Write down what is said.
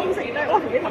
通食，亦都係安全頭。